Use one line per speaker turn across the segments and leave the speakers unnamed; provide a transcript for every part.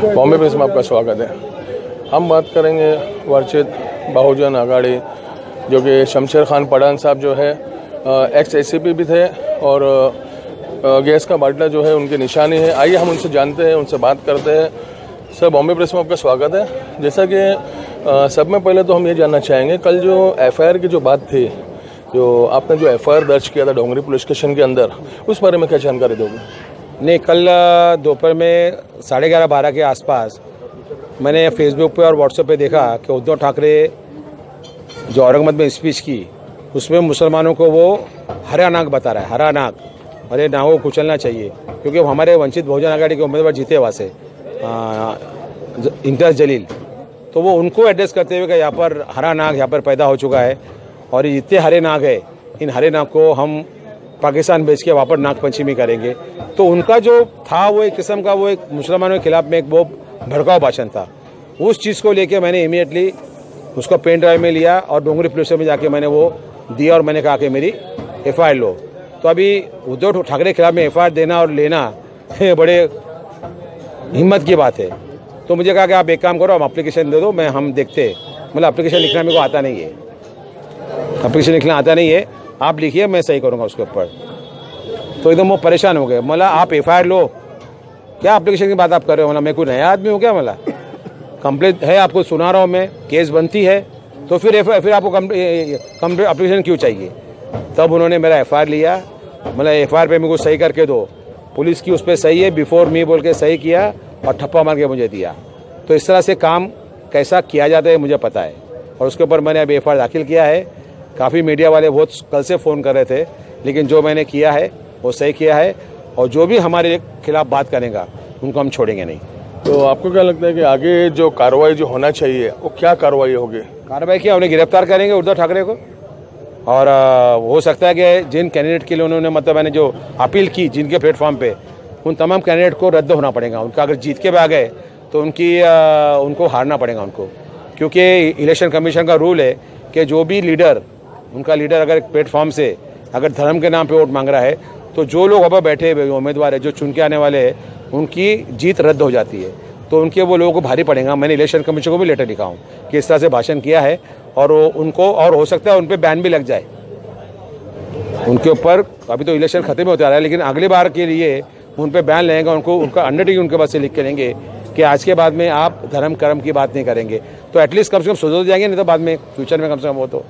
Bombay press में आपका स्वागत है। हम बात करेंगे वर्चित बहुजन आघाड़ी, जो कि शमशेर खान पठान साहब जो है एक्स ए भी थे और गैस का बाटला जो है उनकी निशानी है। आइए हम उनसे जानते हैं, उनसे बात करते हैं। सर, बॉम्बे प्रेस में आपका स्वागत है। जैसा कि सब में पहले तो हम ये जानना चाहेंगे, कल जो एफआईआर की जो बात थी, जो आपने जो एफआईआर दर्ज किया था डोंगरी पुलिस स्टेशन के अंदर, उस बारे में क्या जानकारी दोगे?
नहीं, कल दोपहर में साढ़े ग्यारह, बारह के आसपास मैंने फेसबुक पे और व्हाट्सएप पे देखा कि उद्धव ठाकरे जो औरंगाबाद में स्पीच की, उसमें मुसलमानों को वो हरा नाग बता रहा है, हरा नाग। अरे नागों को कुचलना चाहिए, क्योंकि वो हमारे वंचित बहुजन आघाड़ी के उम्मीदवार जीते वहाँ से इम्तियाज़ जलील। तो वो उनको एड्रेस करते हुए कि यहाँ पर हरा नाग यहाँ पर पैदा हो चुका है और ये जितने हरे नाग है, इन हरे नाग को हम पाकिस्तान बेच के वहाँ पर नाग पंचमी करेंगे। तो उनका जो था, वो एक किस्म का, वो एक मुसलमानों के खिलाफ में एक वो भड़काऊ भाषण था। उस चीज़ को लेके मैंने इमीडिएटली उसको पेन ड्राइव में लिया और डोंगरी पुलिस में जाके मैंने वो दिया और मैंने कहा कि मेरी एफआईआर लो। तो अभी उद्धव ठाकरे के खिलाफ में एफआईआर देना और लेना बड़े हिम्मत की बात है। तो मुझे कहा कि आप एक काम करो हम अप्लीकेशन दे दो, मैं हम देखते मतलब अप्लीकेशन लिखना मेरे को आता नहीं है। अप्लीकेशन लिखना आता नहीं है। आप लिखिए, मैं सही करूँगा उसके ऊपर। तो एकदम वो परेशान हो गए। मतलब आप एफआईआर लो। क्या अप्लीकेशन की बात आप कर रहे हो मतलब मैं कोई नया आदमी हूँ क्या मतलब कंप्लेंट है, आपको सुना रहा हूँ मैं। केस बनती है। तो फिर एफ़ फिर आपको कंप्लेंट एप्लीकेशन क्यों चाहिए? तब उन्होंने मेरा एफआईआर लिया। मतलब एफ़ आई पे मेरे को सही करके दो। पुलिस की उस पर सही है बिफोर मी बोल के सही किया और ठप्पा मार के मुझे दिया। तो इस तरह से काम कैसा किया जाता है, मुझे पता है। और उसके ऊपर मैंने अभी एफ़ दाखिल किया है। काफ़ी मीडिया वाले बहुत कल से फ़ोन कर रहे थे लेकिन जो मैंने किया है वो सही किया है और जो भी हमारे खिलाफ बात करेगा उनको हम छोड़ेंगे नहीं।
तो आपको क्या लगता है कि आगे जो कार्रवाई जो होना चाहिए वो क्या कार्रवाई होगी?
कार्रवाई किया उन्हें गिरफ़्तार करेंगे उद्धव ठाकरे को? और हो सकता है कि जिन कैंडिडेट के लिए उन्होंने मतलब मैंने जो अपील की जिनके प्लेटफॉर्म पे उन तमाम कैंडिडेट को रद्द होना पड़ेगा। उनका अगर जीत के भी आ गए तो उनकी अ, उनको हारना पड़ेगा उनको। क्योंकि इलेक्शन कमीशन का रूल है कि जो भी लीडर उनका लीडर अगर एक प्लेटफॉर्म से अगर धर्म के नाम पे वोट मांग रहा है तो जो लोग पर बैठे हुए उम्मीदवार है, जो चुन के आने वाले हैं, उनकी जीत रद्द हो जाती है। तो उनके वो लोगों को भारी पड़ेगा। मैंने इलेक्शन कमीशन को भी लेटर लिखा हूँ कि इस तरह से भाषण किया है और वो उनको और हो सकता है उन पर बैन भी लग जाए। उनके ऊपर अभी तो इलेक्शन खत्म होते आ रहा है, लेकिन अगली बार के लिए उन पर बैन लेंगे, उनको उनका अंडरटेकिंग उनके पास से लिख के लेंगे कि आज के बाद में आप धर्म कर्म की बात नहीं करेंगे। तो एटलीस्ट कम से कम सुधर जाएँगे, नहीं तो बाद में फ्यूचर में कम से कम वो तो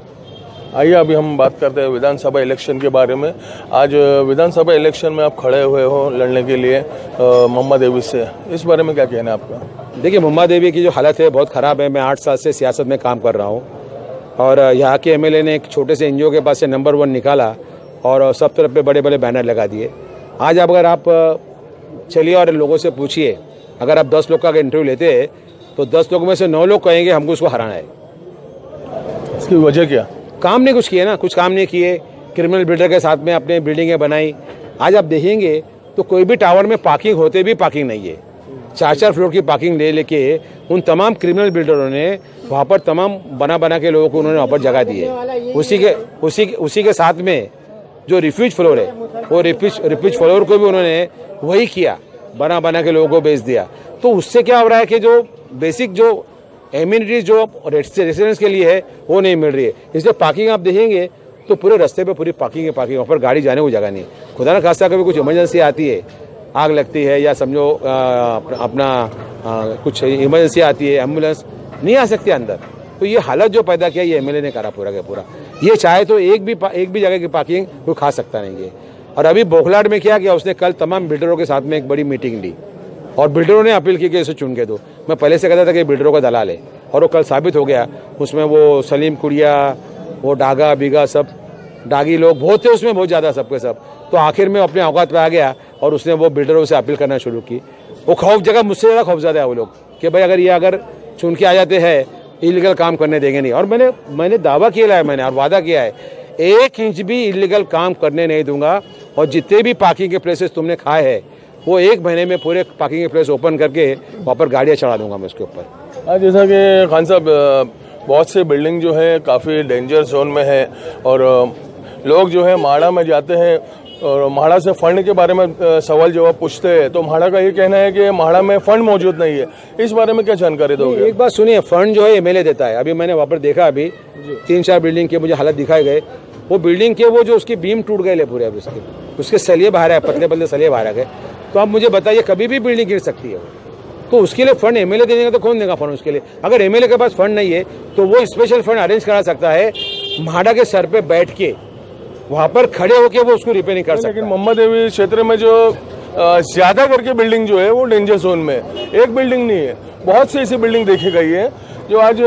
आइए अभी हम बात करते हैं विधानसभा इलेक्शन के बारे में। आज विधानसभा इलेक्शन में आप खड़े हुए हो लड़ने के लिए मोहम्मद देवी से। इस बारे में क्या कहना है आपका?
देखिए मुम्मा देवी की जो हालत है बहुत ख़राब है। मैं आठ साल से सियासत में काम कर रहा हूँ। और यहाँ के एमएलए ने एक छोटे से एनजीओ के पास से नंबर वन निकाला और सब तरफ़ पे बड़े बड़े बैनर लगा दिए। आज अब अगर आप चलिए और लोगों से पूछिए अगर आप दस लोग का इंटरव्यू लेते हैं तो दस लोगों में से नौ लोग कहेंगे हमको उसको हराना है।
इसकी वजह क्या?
काम नहीं कुछ किए ना, कुछ काम नहीं किए क्रिमिनल बिल्डर के साथ में अपने बिल्डिंगें बनाई। आज आप देखेंगे तो कोई भी टावर में पार्किंग होते भी पार्किंग नहीं है। चार चार फ्लोर की पार्किंग ले लेके उन तमाम क्रिमिनल बिल्डरों ने वहाँ पर तमाम बना बना के लोगों को उन्होंने वहाँ पर जगह दी है। उसी के, उसी उसी के साथ में जो रिफ्यूज फ्लोर है, वो रिफ्यूज रिफ्यूज फ्लोर को भी उन्होंने वही किया, बना बना के लोगों को बेच दिया। तो उससे क्या हो रहा है कि जो बेसिक जो एम्यूनिटीज जो रेसिडेंट्स के लिए है, वो नहीं मिल रही है। इसलिए पार्किंग आप देखेंगे तो पूरे रास्ते पे पूरी पार्किंग है पार्किंग वहाँ पर गाड़ी जाने को जगह नहीं खुदा ना खासा कभी कुछ इमरजेंसी आती है, आग लगती है या समझो अपना कुछ इमरजेंसी आती है एंबुलेंस नहीं आ सकती अंदर। तो ये हालत जो पैदा किया, ये एमएलए ने करा पूरा का पूरा। ये चाहे तो एक भी एक भी जगह की पार्किंग कोई खा सकता नहीं है। और अभी बोखलाट में क्या किया, उसने कल तमाम बिल्डरों के साथ में एक बड़ी मीटिंग ली। और बिल्डरों ने अपील की कि इसे चुन के दो। मैं पहले से कहता था कि बिल्डरों का दलाल है और वो कल साबित हो गया। उसमें वो सलीम कुड़िया वो डागा, बीगा सब, डागी लोग बहुत थे उसमें, बहुत ज़्यादा सबके सब। तो आखिर में अपने औकात पे आ गया और उसने वो बिल्डरों से अपील करना शुरू की। वो खौफ जगह, मुझसे ज़्यादा खौफ ज़्यादा है वो लोग कि भाई अगर ये अगर चुन के आ जाते हैं, इलीगल काम करने देंगे नहीं। और मैंने मैंने दावा किया है मैंने और वादा किया है, एक इंच भी इलीगल काम करने नहीं दूँगा और जितने भी पार्किंग के प्लेसेस तुमने खाए हैं वो एक महीने में पूरे पार्किंग प्लेस ओपन करके वहाँ पर गाड़ियाँ चढ़ा दूँगा मैं उसके ऊपर।
आज जैसा कि खान साहब बहुत से बिल्डिंग जो है काफ़ी डेंजर जोन में है और लोग जो है माड़ा में जाते हैं और म्हाड़ा से फंड के बारे में सवाल जवाब पूछते हैं। तो म्हाड़ा का ये कहना है कि म्हाड़ा में फंड मौजूद नहीं है। इस बारे में क्या जानकारी दोगे?
एक बात सुनिए फंड जो है एमएलए देता है। अभी मैंने वहाँ पर देखा अभी तीन चार बिल्डिंग के मुझे हालत दिखाए गए। वो बिल्डिंग के वो जो उसकी बीम टूट गए पूरे अभी उसके। उसके सलिए बाहर है पतले पतले सलिए बाहर आ गए। तो आप मुझे बताइए कभी भी बिल्डिंग गिर सकती है तो उसके लिए फंड एमएलए देने देंगे तो कौन देगा फंड उसके लिए? अगर एमएलए के पास फंड नहीं है तो वो स्पेशल फंड अरेंज करा सकता है म्हाडा के सर पे बैठ के वहाँ पर खड़े होके वो उसको रिपेयरिंग कर सकता।
लेकिन मोहम्मद देवी क्षेत्र में जो ज़्यादा करके बिल्डिंग जो है वो डेंजर जोन में है। एक बिल्डिंग नहीं है बहुत सी ऐसी बिल्डिंग देखी गई है जो आज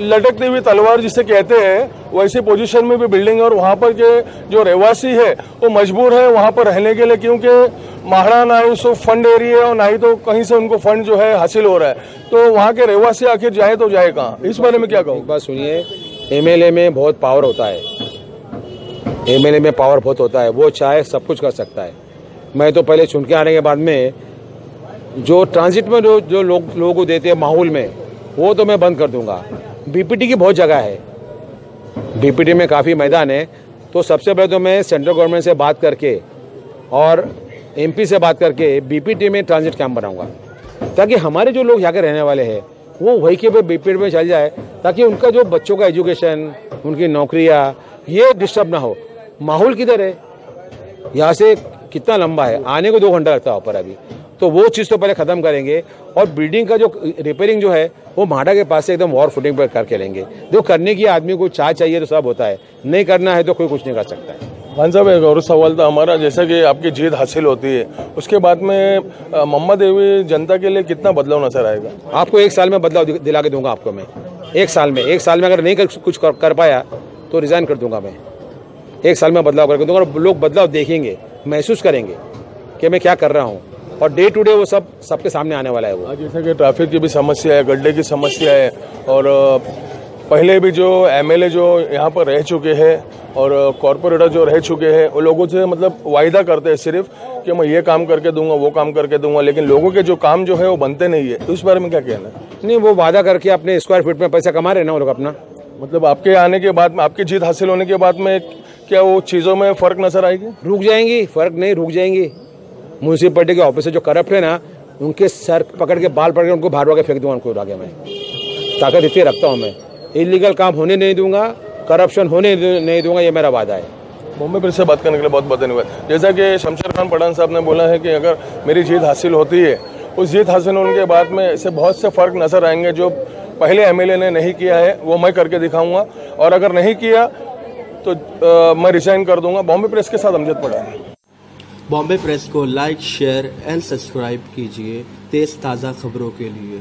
लटकती हुई तलवार जिसे कहते हैं वैसी पोजीशन में भी बिल्डिंग है और वहाँ पर के जो रहवासी है वो मजबूर है वहाँ पर रहने के लिए क्योंकि महाड़ा ना ही सो फंड एरिया और ना ही तो कहीं से उनको फंड जो है हासिल हो रहा है। तो वहाँ के रहवासी आखिर जाए तो जाए कहाँ? इस बारे में क्या कहूँ
बात सुनिए एमएलए में बहुत पावर होता है। एमएलए में पावर बहुत होता है। वो चाहे सब कुछ कर सकता है। मैं तो पहले चुन के आने के बाद में जो ट्रांजिट में जो जो लोग, लोगों को देते हैं माहौल में, वो तो मैं बंद कर दूँगा। बीपीटी की बहुत जगह है। बीपीटी में काफ़ी मैदान है। तो सबसे पहले तो मैं सेंट्रल गवर्नमेंट से बात करके और एमपी से बात करके बीपीटी में ट्रांजिट कैंप बनाऊँगा। ताकि हमारे जो लोग यहाँ के रहने वाले हैं, वो वही के पे बीपीटी में चल जाए, ताकि उनका जो बच्चों का एजुकेशन उनकी नौकरियाँ, ये डिस्टर्ब ना हो। माहौल किधर है? यहाँ से कितना लंबा है? आने को दो घंटा लगता है ऊपर अभी। तो वो चीज़ तो पहले ख़त्म करेंगे और बिल्डिंग का जो रिपेयरिंग जो है, वो माडा के पास से एकदम वॉर फुटिंग पर करके लेंगे। जो करने की आदमी को चाह चाहिए तो सब होता है, नहीं करना है तो कोई कुछ नहीं कर सकता। है
खान साहब एक और सवाल था हमारा जैसा कि आपकी जीत हासिल होती है उसके बाद में मोहम्मद देवी जनता के लिए कितना बदलाव नज़र आएगा?
आपको एक साल में बदलाव दिला के दूँगा आपको मैं एक साल में एक साल में अगर नहीं कर, कुछ कर, कर पाया तो रिजाइन कर दूँगा मैं एक साल में बदलाव करके दूँगा और लोग बदलाव देखेंगे महसूस करेंगे कि मैं क्या कर रहा हूँ और डे टू डे वो सब सबके सामने आने वाला है वो।
आज जैसे कि ट्रैफ़िक की भी समस्या है गड्ढे की समस्या है और पहले भी जो एमएलए जो यहाँ पर रह चुके हैं और कॉरपोरेटर जो रह चुके हैं वो लोगों से मतलब वायदा करते हैं सिर्फ़ कि मैं ये काम करके दूँगा वो काम करके दूँगा लेकिन लोगों के जो काम जो है वो बनते नहीं है। तो इस बारे में क्या कहना है?
नहीं वो वादा करके अपने स्क्वायर फीट में पैसा कमा रहे ना वो लोग अपना?
मतलब आपके आने के बाद में आपकी जीत हासिल होने के बाद में क्या वो चीज़ों में फ़र्क नज़र आएगी?
रुक जाएँगी फ़र्क नहीं रुक जाएँगी। म्यूनसिपलिटी के ऑफिसर जो करप्ट है ना उनके सर पकड़ के बाल पकड़ के उनको बाहर के फेंक दूँगा उनको आगे मैं। ताकत इतनी रखता हूँ मैं। इलीगल काम होने नहीं दूँगा करप्शन होने नहीं दूँगा ये मेरा वादा है।
बॉम्बे प्रेस से बात करने के लिए बहुत बहुत धन्यवाद। जैसा कि शमशेर खान पठान साहब ने बोला है कि अगर मेरी जीत हासिल होती है उस जीत हासिल होने के बाद में ऐसे बहुत से फ़र्क नज़र आएँगे जो पहले एमएलए ने नहीं किया है वो मैं करके दिखाऊँगा। और अगर नहीं किया तो अ, मैं रिजाइन कर दूँगा। बॉम्बे प्रेस के साथ अमजद पठान।
बॉम्बे प्रेस को लाइक शेयर एंड सब्सक्राइब कीजिए तेज़ ताज़ा खबरों के लिए।